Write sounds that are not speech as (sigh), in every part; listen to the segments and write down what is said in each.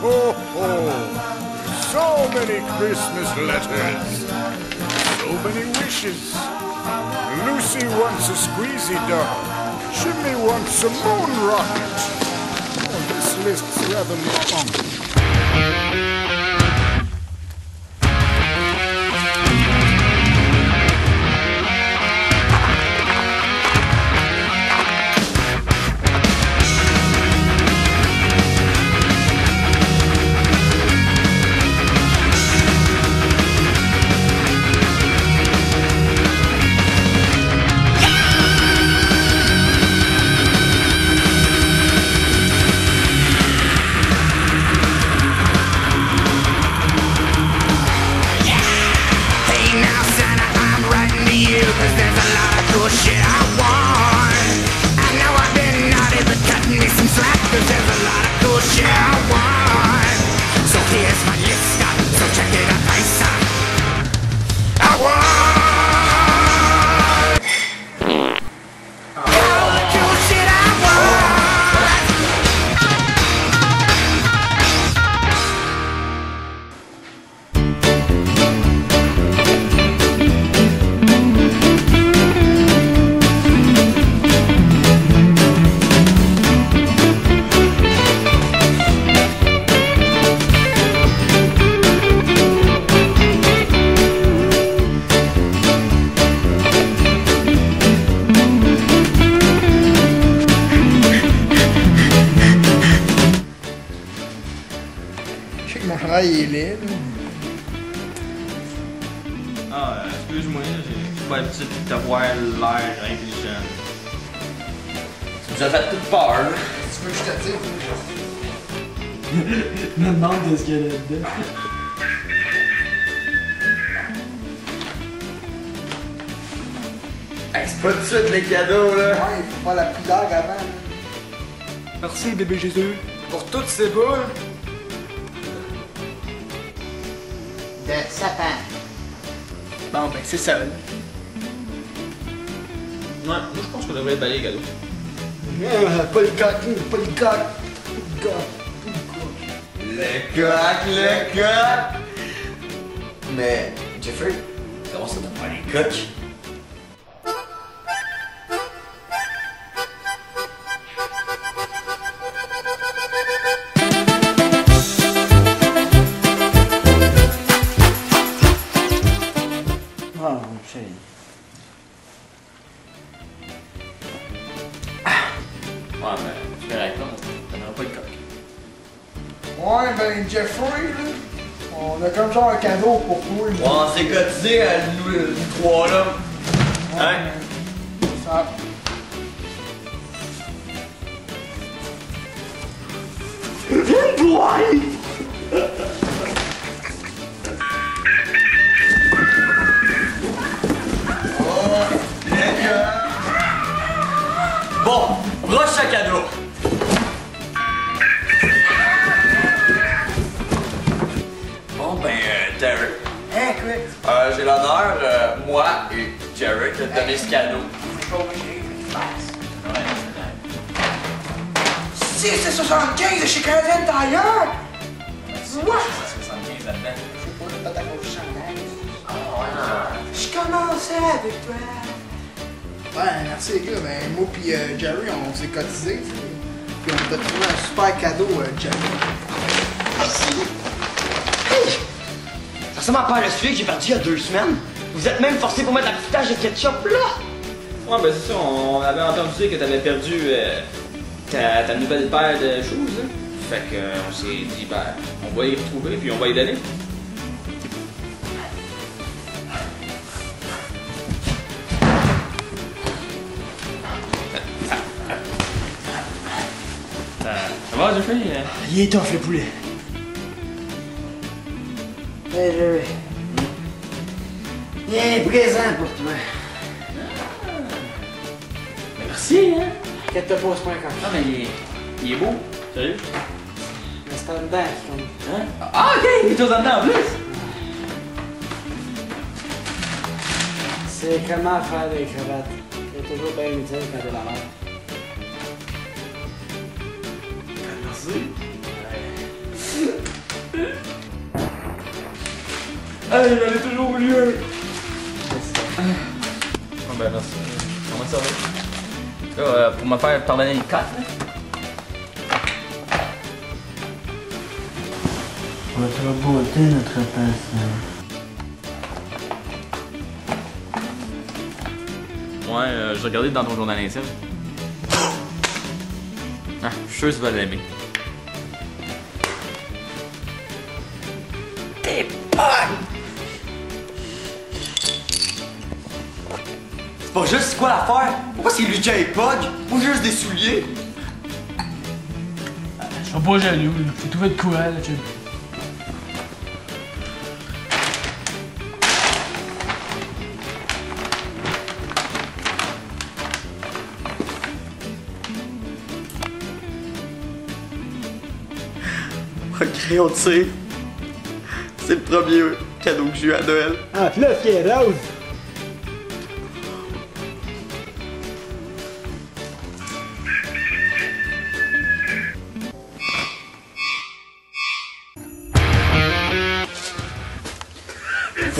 ho, ho. So many Christmas letters. So many wishes. Lucy wants a squeezy dog. Chimney wants a moon rocket. Oh, this list's rather long. Ah, euh, excuse-moi, j'ai pas l'habitude de t'avoir l'air intelligent. Tu nous as fait toute peur, là. Tu veux que je te dise? Je (laughs) me demande de ce qu'il y a là-dedans. Hey, c'est pas tout de suite les cadeaux, là. Ouais, il faut faire la couleur avant. là. Merci, bébé Jésus. Pour toutes ces boules. de sapin. Bon, ben, c'est ça. là. Ouais, moi je pense qu'on devrait balayer les cadeaux. Pas le coq, pas le coq. Pas le coq, pas le coq. Le coq, le coq! Mais, Jeffrey, comment ça t'appelle les coqs? Ouais, mais c'est correct, là, on donnera pas le coq. Ouais, ben, Jeffrey, là. On a comme genre un cadeau pour toi. là. On s'est cotisé à nous, nous trois, là. Hein? Ça. Bon, broche à cadeau. Bon, ben, euh, Derek. Hein, quoi? Euh, j'ai l'honneur, euh, moi et Derek, de te donner ce cadeau. Si, c'est 75 de chez Canadian Tire! What? c'est 75 là-dedans. Je sais pas, ta chandail. Je commençais avec toi. Ouais, merci les gars. Ben, moi pis euh, Jerry, on s'est cotisés. Puis on t'a trouvé un super cadeau, euh, Jerry. Ça ressemble à pas le celui que j'ai perdu il y a deux semaines. Vous êtes même forcé pour mettre la petite tache de ketchup là. Ouais, ben c'est ça, on avait entendu dire que t'avais perdu euh, ta, ta nouvelle paire de choses. hein. Fait que euh, on s'est dit, ben, on va y retrouver puis on va y donner. Ça va, Jeffrey? Euh, Il est tough le poulet. Hey, Jerry. Il a un présent pour toi. ben, merci, hein? Inquiète-toi pas, c'est pas un coq. Non, mais il est, il est beau. Sérieux? Mais c'est en dedans, c'est comme- Hein? Ah, ok! Il est aux dedans en plus! C'est comment faire des crevettes. C'est toujours bien utile quand t'es la mer. Ah, il allait toujours au lieu Ah ben merci. Comment ça va? Euh, Pour me faire pardonner une 4 hein? Votre beauté, notre passion. Ouais, euh, je regardais dans ton journal intime. Ah, je suis sûr que tu vas l'aimer. Pas juste c'est quoi l'affaire? Pourquoi c'est lui qui a les pogs? Ou juste des souliers? Je serais pas jaloux, là. Faut trouver de quoi, là, tu sais. Un crayon de cire. C'est le premier cadeau que j'ai eu à Noël. Ah, pis là, ce qui est rose.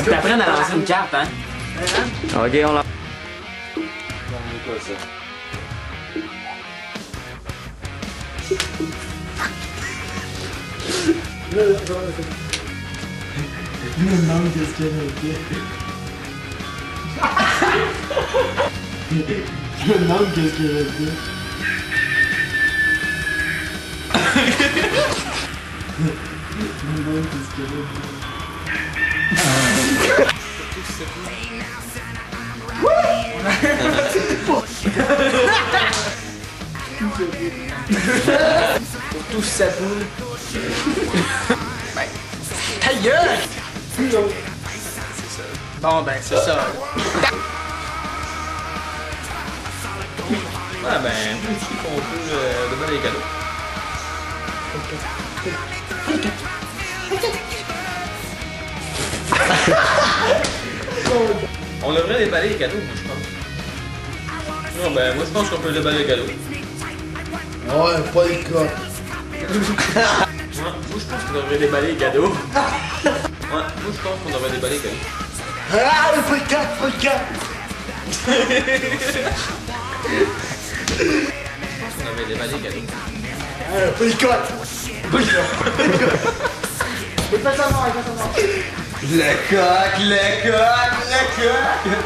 Faut que t'apprennes à lancer une carte, hein? Ok, on l'a. Je me demande qu'est-ce qu'il y a là-dedans. Je me demande qu'est-ce qu'il y a là-dedans. Là-dedans. Tous sa boule. ta gueule! Bon, ben, c'est ça. Ah ben, ils font plus euh, de mal les cadeaux. (laughs) On devrait déballer les cadeaux, moi je pense. Non, ben moi je pense qu'on peut déballer les cadeaux. Ouais, pas les moi, moi je pense qu'on devrait déballer les cadeaux. (laughs) ouais, moi je pense qu'on devrait déballer les cadeaux. Ah, le feu 4, 4 Je pense qu'on devrait déballer les cadeaux. Ah, le feu 4 4 et pas seulement, et pas seulement. La coque, la coque, la coque.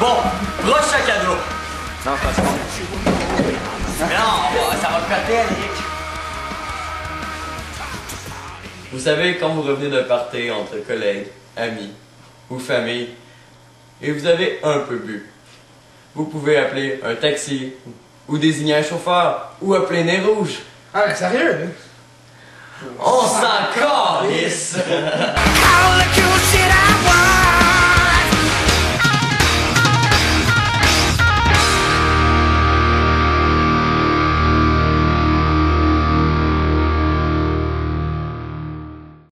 Bon, prochain cadeau. Non, pas ça. Non, ça va le péter, Eric. Vous savez, quand vous revenez d'un party entre collègues, amis ou famille, et vous avez un peu bu, vous pouvez appeler un taxi ou désigner un chauffeur, ou appeler Nez Rouge. Ah, mais sérieux, là? On s'en calisse! (laughs)